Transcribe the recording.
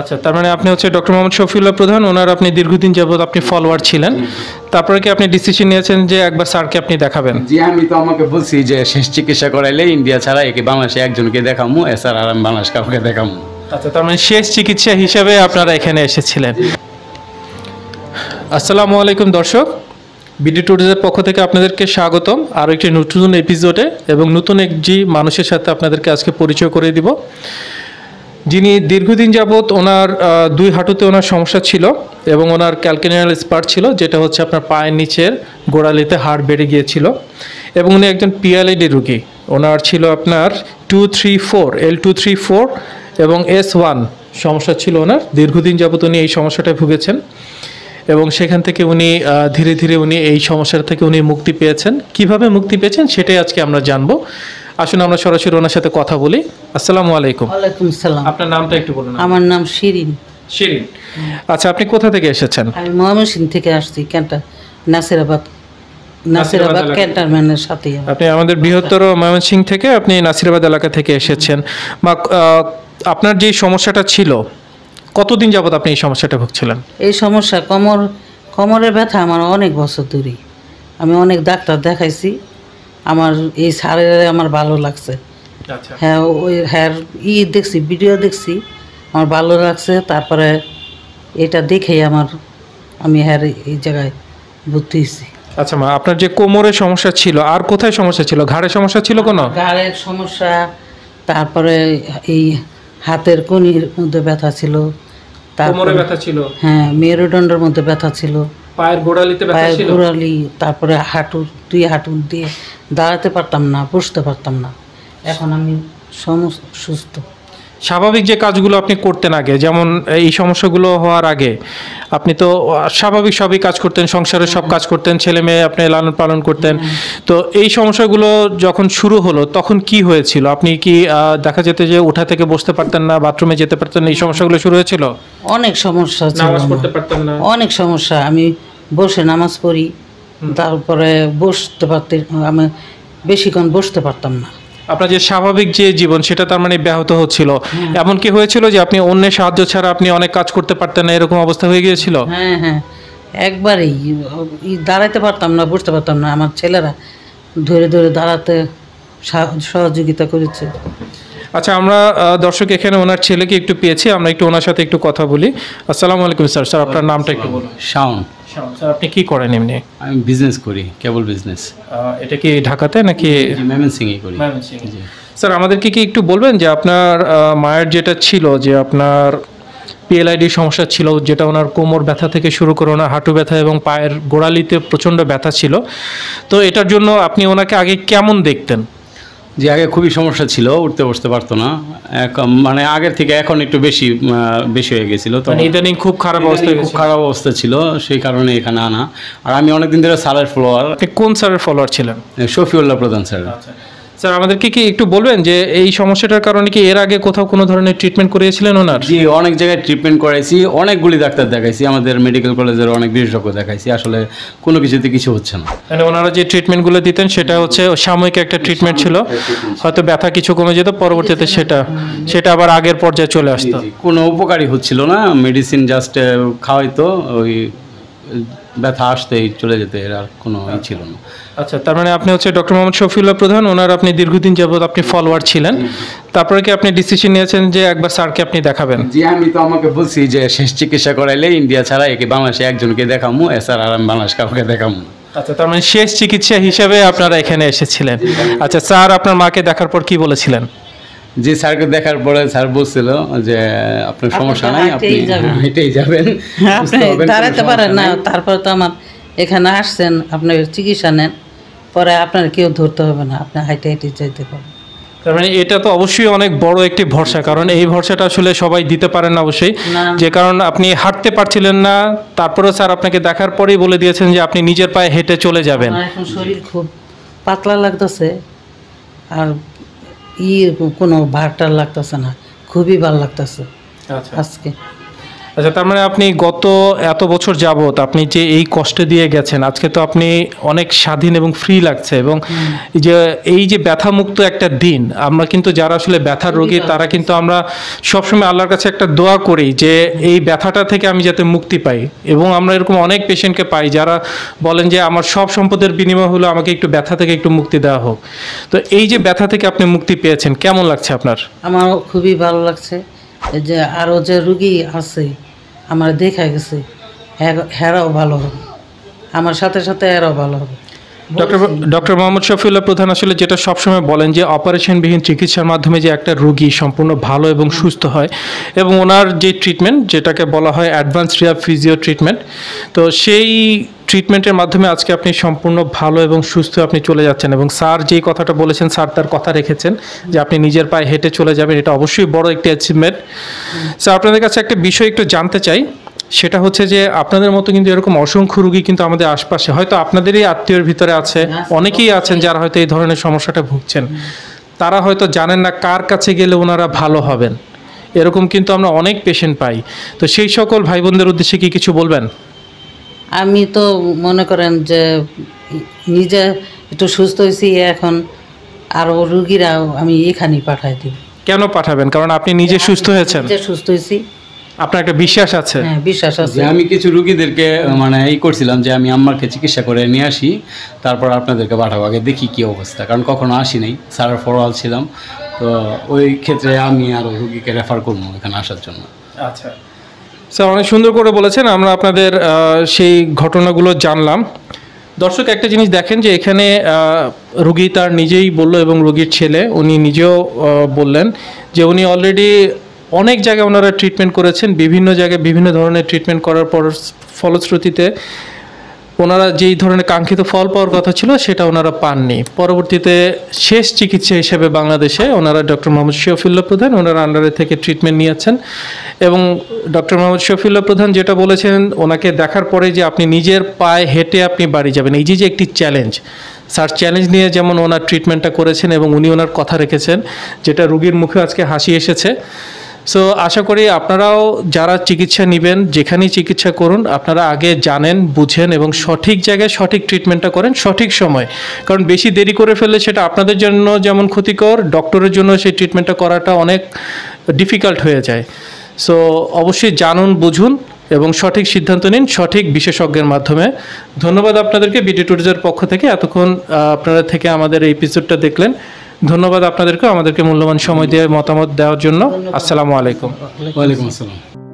আচ্ছা তার মানে আপনি হচ্ছে ডক্টর মোহাম্মদ শফিউল্লাহ প্রধান ওনার আপনি দীর্ঘদিন যাবত আপনি ফলোয়ার ছিলেন। তারপরে কি আপনি ডিসিশন নিয়েছেন যে একবার স্যারকে আপনি দেখাবেন? জি আমি তো আমাকে বলছি যে শেষ চিকিৎসা করাইলে ইন্ডিয়া ছাড়া একে বাংলাদেশে একজনকে দেখামু এছাড়া আর আমি বাংলাদেশ কাউকে দেখামু। আচ্ছা তার মানে শেষ চিকিৎসা হিসাবে আপনারা এখানে এসেছিলেন। আসসালামু আলাইকুম দর্শক বিডি টুরিজের পক্ষ থেকে আপনাদেরকে স্বাগতম। আরও একটি নতুন এপিসোডে এবং নতুন একটি মানুষের সাথে আপনাদেরকে আজকে পরিচয় করে দিব। যিনি দীর্ঘদিন যাবৎ ওনার দুই হাঁটুতে ওনার সমস্যা ছিল এবং ওনার ক্যালকেনিয়াল স্পার ছিল, যেটা হচ্ছে আপনার পায়ের নিচের গোড়ালিতে হাড় বেড়ে গিয়েছিল এবং উনি একজন পিএলআইডি রুগী। ওনার ছিল আপনার two three four L two three four এবং এস ওয়ান সমস্যা ছিল ওনার। দীর্ঘদিন যাবৎ উনি এই সমস্যাটায় ভুগেছেন। এবং সেখান থেকে উনি ধীরে ধীরে উনি এই সমস্যার থেকে উনি মুক্তি পেয়েছেন। কীভাবে মুক্তি পেয়েছেন সেটাই আজকে আমরা জানব। আসুন আমরা সরাসরি ওনার সাথে কথা বলি। আসসালামু আলাইকুম। ওয়ালাইকুম সালাম। আপনার নামটা একটু বলুন আমার নাম শিরিন। শিরিন। আচ্ছা আপনি কোথা থেকে এসেছেন? আমি ময়মনসিং থেকে আসছি ক্যান্টার নাসিরাবাদ। সাথে আপনি আমাদের বৃহত্তর ময়মনসিংহ থেকে আপনি নাসিরাবাদ এলাকা থেকে এসেছেন। বা আপনার যে সমস্যাটা ছিল কতদিন যাবত আপনি এই সমস্যাটা ভুগছিলেন? এই সমস্যা কোমর কোমরের ব্যথা আমার অনেক বছর ধরে। আমি অনেক ডাক্তার দেখাইছি। আমার এই সারের আমার ভালো লাগছে। আচ্ছা। হ্যাঁ ওই হ্যাঁ ই দেখছি ভিডিও দেখছি আমার ভালো লাগছে। তারপরে এটা দেখেই আমার আমি হ্যাঁ এই জায়গায় ভর্তি হয়েছি। আচ্ছা মা আপনার যে কোমরের সমস্যা ছিল আর কোথায় সমস্যা ছিল? ঘাড়ের সমস্যা ছিল কোনো? ঘাড়ের সমস্যা তারপরে এই হাতের কনির মধ্যে ব্যথা ছিল। কোমরে তারপরে ব্যথা ছিল? হ্যাঁ মেরুদণ্ডের মধ্যে ব্যথা ছিল। পায়ের গোড়ালিতে ব্যথা ছিল? গোড়ালি তারপরে হাঁটু দুই হাঁটু দিয়ে দাঁড়াতে পারতাম না বসতে পারতাম না। এখন আমি সমস্ত সুস্থ। স্বাভাবিক যে কাজগুলো আপনি করতেন আগে যেমন এই সমস্যাগুলো হওয়ার আগে আপনি তো স্বাভাবিক সবই কাজ করতেন সংসারের সব কাজ করতেন ছেলে মেয়ে আপনি লালন পালন করতেন। তো এই সমস্যাগুলো যখন শুরু হলো তখন কি হয়েছিল? আপনি কি দেখা যেত যে উঠা থেকে বসতে পারতেন না বাথরুমে যেতে পারতেন না এই সমস্যাগুলো শুরু হয়েছিল? অনেক সমস্যা ছিল নামাজ পড়তে পারতেন না। অনেক সমস্যা। আমি বসে নামাজ পড়ি তারপরে বসতে পারতে আমি বেশিক্ষণ বসতে পারতাম না। আপনার যে স্বাভাবিক যে জীবন সেটা তার মানে ব্যাহত হচ্ছিল। এমন কি হয়েছিল যে আপনি অন্যের সাহায্য ছাড়া আপনি অনেক কাজ করতে পারতেন না এরকম অবস্থা হয়ে গিয়েছিল? হ্যাঁ হ্যাঁ। একবারেই। দাঁড়াইতে পারতাম না বুঝতে পারতাম না। আমার ছেলেরা ধরে ধরে দাঁড়াতে সা- সহযোগিতা করেছে। আচ্ছা আমরা দর্শক এখানে ওনার ছেলেকে একটু পেয়েছি আমরা একটু ওনার সাথে একটু কথা বলি। আসসালামু আলাইকুম স্যার। স্যার আপনার নামটা একটু বলুন। শাওন। স্যার আপনি কি করেন এমনি? আমি বিজনেস করি কেবল বিজনেস এটা কি ঢাকাতে নাকি? মেমেন করি। স্যার আমাদেরকে কি একটু বলবেন যে আপনার মায়ের যেটা ছিল যে আপনার পিএলআইডি সমস্যা ছিল যেটা ওনার কোমর ব্যথা থেকে শুরু করে ওনার হাঁটু ব্যথা এবং পায়ের গোড়ালিতে প্রচণ্ড ব্যথা ছিল তো এটার জন্য আপনি ওনাকে আগে কেমন দেখতেন? যে আগে খুবই সমস্যা ছিল উঠতে বসতে পারতো না। এখন মানে আগের থেকে এখন একটু বেশি বেশি হয়ে গেছিল। তো মানে ইদানিং খুব খারাপ অবস্থা খুব খারাপ অবস্থা ছিল সেই কারণে এখানে আনা। আর আমি অনেকদিন ধরে স্যারের ফলোয়ার কোন স্যারের ফলোয়ার ছিলেন? শফিউল্লাহ প্রধান স্যার স্যার আমাদেরকে কি একটু বলবেন যে এই সমস্যাটার কারণে কি এর আগে কোথাও কোনো ধরনের ট্রিটমেন্ট করিয়েছিলেন ওনার? জি অনেক জায়গায় ট্রিটমেন্ট করাইছি অনেকগুলি ডাক্তার দেখাইছি আমাদের মেডিকেল কলেজের অনেক বিশেষজ্ঞ দেখাইছি আসলে কোনো কিছুতে কিছু হচ্ছে না। মানে ওনারা যে ট্রিটমেন্টগুলো দিতেন সেটা হচ্ছে সাময়িক একটা ট্রিটমেন্ট ছিল হয়তো ব্যথা কিছু কমে যেত পরবর্তীতে সেটা সেটা আবার আগের পর্যায়ে চলে আসতো। কোনো উপকারী হচ্ছিল না মেডিসিন জাস্ট খাওয়াইতো ওই ব্যথা আসতেই চলে যেতে এর আর কোনো ই ছিল না। আচ্ছা তার মানে আপনি হচ্ছে ডক্টর মোহাম্মদ শফিউল্লাহ প্রধান ওনার আপনি দীর্ঘদিন যাবত আপনি ফলোয়ার ছিলেন। তারপরে কি আপনি ডিসিশন নিয়েছেন যে একবার স্যারকে আপনি দেখাবেন? জি আমি তো আমাকে বলছি যে শেষ চিকিৎসা করাইলে ইন্ডিয়া ছাড়া একে বাংলাদেশে একজনকে দেখামু এছাড়া আর আমি বাংলাদেশ কাউকে দেখামু আচ্ছা তার মানে শেষ চিকিৎসা হিসেবে আপনারা এখানে এসেছিলেন। আচ্ছা স্যার আপনার মাকে দেখার পর কি বলেছিলেন? যে স্যারকে দেখার পরে স্যার বলছিল যে আপনার সমস্যা নাই আপনি হেঁটেই যাবেন। হ্যাঁ, দাঁড়াতে পারেন না। তারপর তো আমার এখানে আসছেন আপনার চিকিৎসা নেন পরে আপনার কেউ ধরতে হবে না আপনি হাইটে হাইটে যাইতে পারেন তার মানে এটা তো অবশ্যই অনেক বড় একটি ভরসা কারণ এই ভরসাটা আসলে সবাই দিতে পারেন না অবশ্যই। যে কারণ আপনি হাঁটতে পারছিলেন না তারপরেও স্যার আপনাকে দেখার পরেই বলে দিয়েছেন যে আপনি নিজের পায়ে হেঁটে চলে যাবেন। এখন শরীর খুব পাতলা লাগতেছে আর ই কোনো ভারটার লাগতেছে না খুবই ভালো লাগতেছে আচ্ছা। আজকে। আচ্ছা তার মানে আপনি গত এত বছর যাবত আপনি যে এই কষ্টে দিয়ে গেছেন আজকে তো আপনি অনেক স্বাধীন এবং ফ্রি লাগছে এবং যে এই যে ব্যথামুক্ত একটা দিন আমরা কিন্তু যারা আসলে ব্যথার রোগী তারা কিন্তু আমরা সবসময় আল্লাহর কাছে একটা দোয়া করি যে এই ব্যথাটা থেকে আমি যাতে মুক্তি পাই এবং আমরা এরকম অনেক পেশেন্টকে পাই যারা বলেন যে আমার সব সম্পদের বিনিময় হলো আমাকে একটু ব্যথা থেকে একটু মুক্তি দেওয়া হোক। তো এই যে ব্যথা থেকে আপনি মুক্তি পেয়েছেন কেমন লাগছে আপনার? আমার খুবই ভালো লাগছে। যে আরও যে রুগী আছে আমার দেখা গেছে হ্যাঁ- হেরাও ভালো হবে। আমার সাথে সাথে এরাও ভালো হবে। ডক্টর ডক্টর মোহাম্মদ শফিউল্লাহ প্রধান আসলে যেটা সবসময় বলেন যে অপারেশনবিহীন চিকিৎসার মাধ্যমে যে একটা রোগী সম্পূর্ণ ভালো এবং সুস্থ হয় এবং ওনার যে ট্রিটমেন্ট যেটাকে বলা হয় অ্যাডভান্স রিয়া ফিজিও ট্রিটমেন্ট তো সেই ট্রিটমেন্টের মাধ্যমে আজকে আপনি সম্পূর্ণ ভালো এবং সুস্থ আপনি চলে যাচ্ছেন এবং স্যার যেই কথাটা বলেছেন স্যার তার কথা রেখেছেন যে আপনি নিজের পায়ে হেঁটে চলে যাবেন এটা অবশ্যই বড় একটি অ্যাচিভমেন্ট স্যার আপনাদের কাছে একটা বিষয় একটু জানতে চাই সেটা হচ্ছে যে আপনাদের মতো কিন্তু এরকম অসংখ্য রুগী কিন্তু আমাদের আশপাশে হয়তো আপনাদেরই আত্মীয়ের ভিতরে আছে অনেকেই আছেন যারা হয়তো এই ধরনের সমস্যাটা ভুগছেন। তারা হয়তো জানেন না কার কাছে গেলে ওনারা ভালো হবেন। এরকম কিন্তু আমরা অনেক পেশেন্ট পাই। তো সেই সকল ভাই বোনদের উদ্দেশ্যে কি কিছু বলবেন? আমি তো মনে করেন যে নিজে একটু সুস্থ হয়েছি এখন আরও রুগীরাও আমি এখানেই পাঠাই দিই কেন পাঠাবেন? কারণ আপনি নিজে সুস্থ হয়েছেন। যে সুস্থ হয়েছি। আপনার একটা বিশ্বাস আছে? হ্যাঁ বিশ্বাস আছে। যে আমি কিছু রুগীদেরকে মানে এই করছিলাম যে আমি আম্মাকে চিকিৎসা করে নিয়ে আসি তারপর আপনাদেরকে পাঠাবো। আগে দেখি কি অবস্থা কারণ কখনো আসি নাই। স্যারের ফরওয়াল ছিলাম তো ওই ক্ষেত্রে আমি আরও রুগীকে রেফার করব এখানে আসার জন্য। আচ্ছা। স্যার, অনেক সুন্দর করে বলেছেন, আমরা আপনাদের সেই ঘটনাগুলো জানলাম। দর্শক, একটা জিনিস দেখেন যে এখানে রুগী তার নিজেই বলল এবং রুগীর ছেলে, উনি নিজেও বললেন যে উনি অলরেডি অনেক জায়গায় ওনারা ট্রিটমেন্ট করেছেন, বিভিন্ন জায়গায় বিভিন্ন ধরনের ট্রিটমেন্ট করার পর ফলশ্রুতিতে ওনারা যেই ধরনের কাঙ্ক্ষিত ফল পাওয়ার কথা ছিল, সেটা ওনারা পাননি। পরবর্তীতে শেষ চিকিৎসা হিসেবে বাংলাদেশে ওনারা ডক্টর মোহাম্মদ শফিউল্লাহ প্রধান, ওনার আন্ডারে থেকে ট্রিটমেন্ট নিয়েছেন। এবং ডক্টর মোহাম্মদ শফিউল্লাহ প্রধান যেটা বলেছেন, ওনাকে দেখার পরে যে আপনি নিজের পায়ে হেঁটে আপনি বাড়ি যাবেন। এই যে যে একটি চ্যালেঞ্জ স্যার চ্যালেঞ্জ নিয়ে যেমন ওনার ট্রিটমেন্টটা করেছেন এবং উনি ওনার কথা রেখেছেন, যেটা রুগীর মুখে আজকে হাসি এসেছে। সো আশা করি আপনারাও যারা চিকিৎসা নেবেন, যেখানেই চিকিৎসা করুন, আপনারা আগে জানেন, বুঝেন এবং সঠিক জায়গায় সঠিক ট্রিটমেন্টটা করেন সঠিক সময়। কারণ বেশি দেরি করে ফেললে সেটা আপনাদের জন্য যেমন ক্ষতিকর ডক্টরের জন্য সেই ট্রিটমেন্টটা করাটা অনেক ডিফিকাল্ট হয়ে যায়। সো অবশ্যই জানুন, বুঝুন এবং সঠিক সিদ্ধান্ত নিন, সঠিক বিশেষজ্ঞের মাধ্যমে। ধন্যবাদ আপনাদেরকে বিডি টুরিজের পক্ষ থেকে। এতক্ষণ আপনারা থেকে আমাদের এই এপিসোডটা দেখলেন। ধন্যবাদ আপনাদেরকে আমাদেরকে মূল্যবান সময় দিয়ে মতামত দেওয়ার জন্য। আসসালামু আলাইকুম। ওয়ালাইকুম আসসালাম।